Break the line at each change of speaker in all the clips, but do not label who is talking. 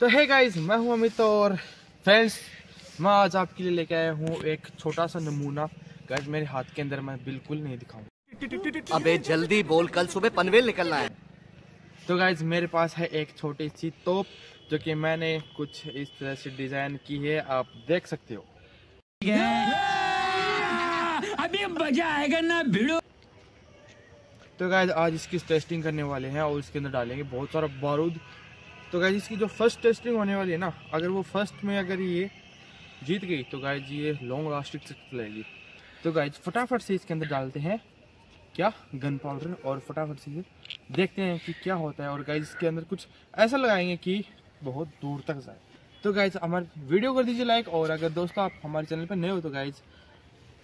तो है गाइज़ मैं हूँ अमित और फ्रेंड्स मैं आज आपके लिए लेके आया हूँ एक छोटा सा नमूना। गाइज़ मेरे हाथ के अंदर मैं बिल्कुल नहीं दिखाऊँ
अबे जल्दी बोल कल सुबह पनवेल निकलना है।
तो गाइज़ मेरे पास है एक छोटी सी तोप जो कि मैंने कुछ इस तरह से डिज़ाइन की है आप देख सकते हो।
अभी मज़ा आएगा ना भिड़ो।
तो गाइज़ आज इसकी टेस्टिंग करने वाले हैं और इसके अंदर डालेंगे बहुत सारा बारूद। तो गाइज़ इसकी जो फ़र्स्ट टेस्टिंग होने वाली है ना, अगर वो फ़र्स्ट में अगर ये जीत गई तो गाइज़ ये लॉन्ग लास्टिंग चलेगी तो गाइज़ फटाफट से इसके अंदर डालते हैं क्या? गन पाउडर और फटाफट से ये देखते हैं कि क्या होता है। और गाइज़ इसके अंदर कुछ ऐसा लगाएँगे कि बहुत दूर तक जाए। तो गाइज़ हमारे वीडियो कर दीजिए लाइक और अगर दोस्तों आप हमारे चैनल पर नए हो तो गाइज़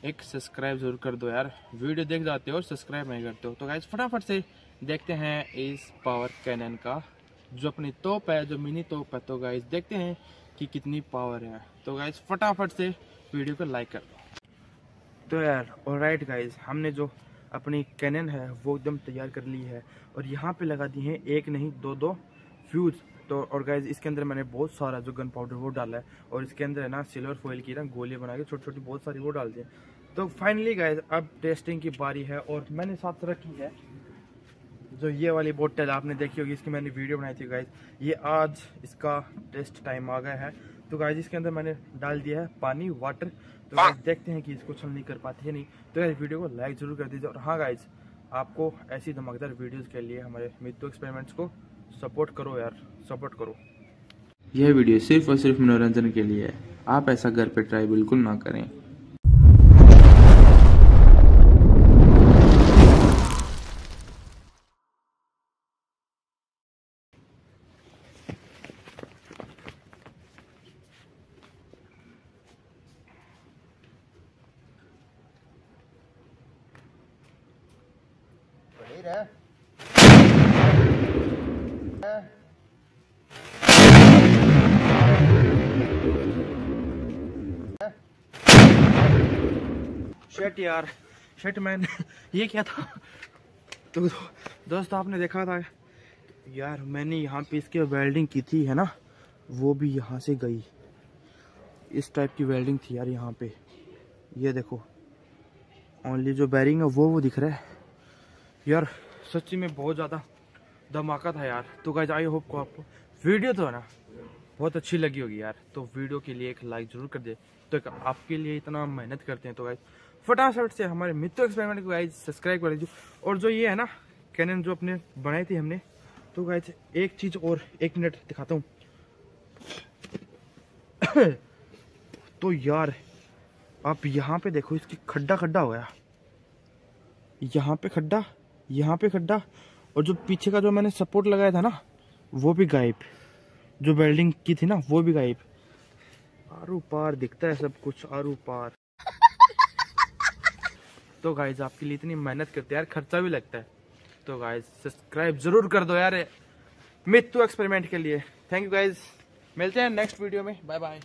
एक सब्सक्राइब ज़रूर कर दो यार। वीडियो देख जाते हो और सब्सक्राइब नहीं करते हो। तो गाइज़ फटाफट से देखते हैं इस पावर कैनन का जो अपनी तोप है, जो मिनी तोप है तो गाइज़ देखते हैं कि कितनी पावर है। तो गाइज़ फटाफट से वीडियो को लाइक कर दो। तो यार और राइट गाइज़ हमने जो अपनी कैनन है, वो एकदम तैयार कर ली है और यहाँ पे लगा दी है एक नहीं, दो दो फ्यूज तो और गाइज़ इसके अंदर मैंने बहुत सारा जो गन पाउडर वो डाला है और इसके अंदर है ना सिल्वर फॉइल की ना गोलियाँ बना के छोटी छोटी बहुत सारी वो डाल दी तो फाइनली गाइज़ अब टेस्टिंग की बारी है और मैंने साथ रखी है जो ये वाली बोटल आपने देखी होगी इसकी मैंने वीडियो बनाई थी गाइज़ ये आज इसका टेस्ट टाइम आ गया है। तो गाइज़ इसके अंदर मैंने डाल दिया है पानी वाटर तो गाइज़ देखते हैं कि इसको छल नहीं कर पाती है नहीं। तो गाइज़ वीडियो को लाइक ज़रूर कर दीजिए। और हाँ गाइज़ आपको ऐसी धमाकेदार वीडियोस के लिए हमारे मित्तु एक्सपेरिमेंट्स को सपोर्ट करो यार। सपोर्ट करो।
यह वीडियो सिर्फ़ और सिर्फ़ मनोरंजन के लिए है। आप ऐसा घर पर ट्राई बिल्कुल ना करें।
शर्ट यार। शर्ट मैन ये क्या था? तो दोस्त, आपने देखा था? यार, मैंने यहाँ पे इसके वेल्डिंग की थी, है ना? वो भी यहाँ से गई। इस टाइप की वेल्डिंग थी यार यहाँ पे। ये देखो। ओनली जो बैरिंग है, वो वो दिख रहा है। यार, सच्ची में बहुत ज़्यादा धमाका था यार। तो गाइज़ आई होप को आपको वीडियो तो है ना, बहुत अच्छी लगी होगी यार। तो वीडियो के लिए एक लाइक ज़रूर कर दे। तो आपके लिए इतना मेहनत करते हैं तो गाइज़ फटाफट से हमारे मित्र एक्सपेरिमेंट को गाइज़ सब्सक्राइब कर लीजिए और जो ये है ना कैनन जो अपने बनाई थी हमने तो गाइज़ एक चीज़ और, एक मिनट दिखाता हूँ। तो यार, आप यहाँ पे देखो, इसकी खड्डा खड्डा हो गया। यहाँ पे खड्डा यहाँ पे खड्डा और जो पीछे का जो मैंने सपोर्ट लगाया था ना, वो भी गायब। जो वेल्डिंग की थी ना, वो भी गायब। आरू पार दिखता है सब कुछ, आरू पार। तो गाइज़ आपके लिए इतनी मेहनत करते यार, खर्चा भी लगता है। तो गाइज़ सब्सक्राइब ज़रूर कर दो यार, मित्तू एक्सपेरिमेंट के लिए। थैंक यू गाइज़ मिलते हैं नेक्स्ट वीडियो में। Bye bye